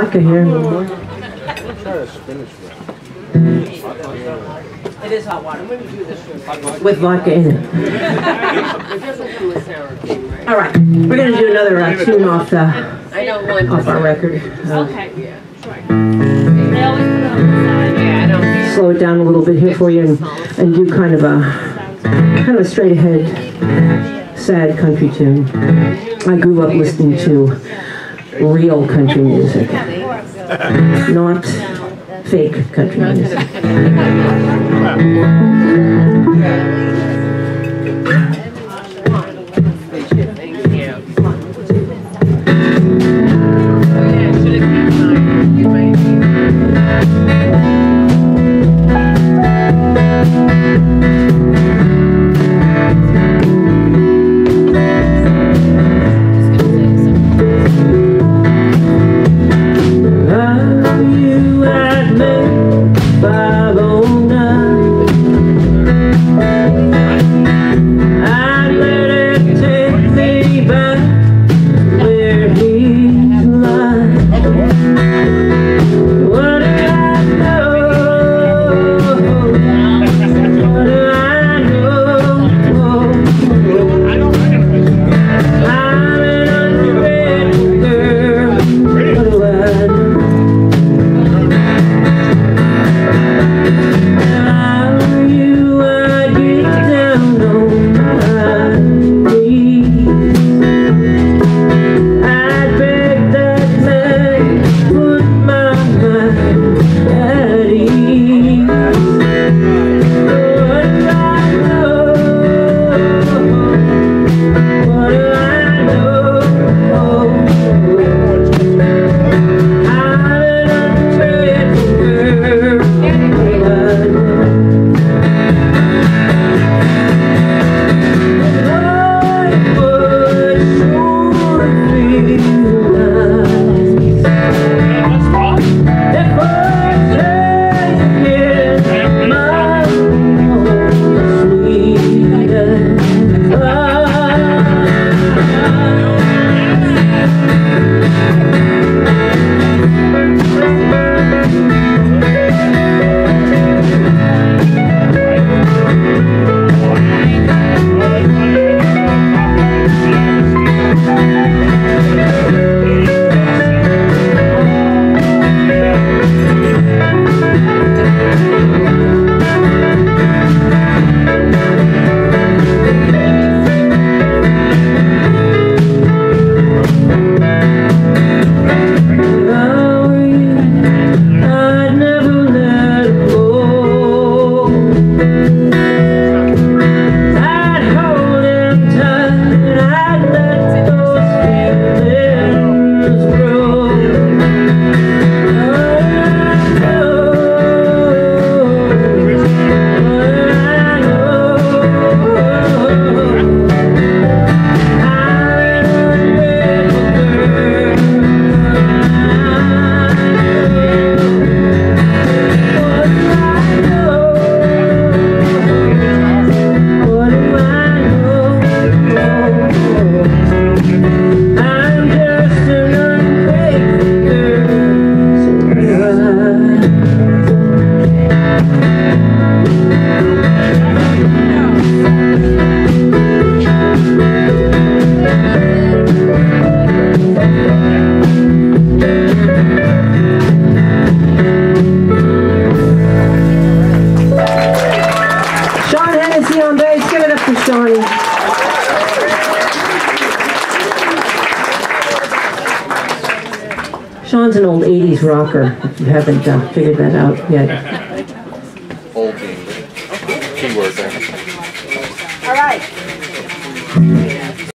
Vodka here. It is hot water. I'm going to do this. With vodka in it. It doesn't come with sour? All right, we're gonna do another uh, tune off, I want off our record. Uh, Okay, yeah, sure. They always put it on the side. Yeah, I don't. Slow it down a little bit here for you and, and do kind of a, kind of a straight ahead, sad country tune. I grew up listening to real country music, not fake country music. Sean's an old 80s rocker, if you haven't uh, figured that out yet. Old team. Keyword there. All right.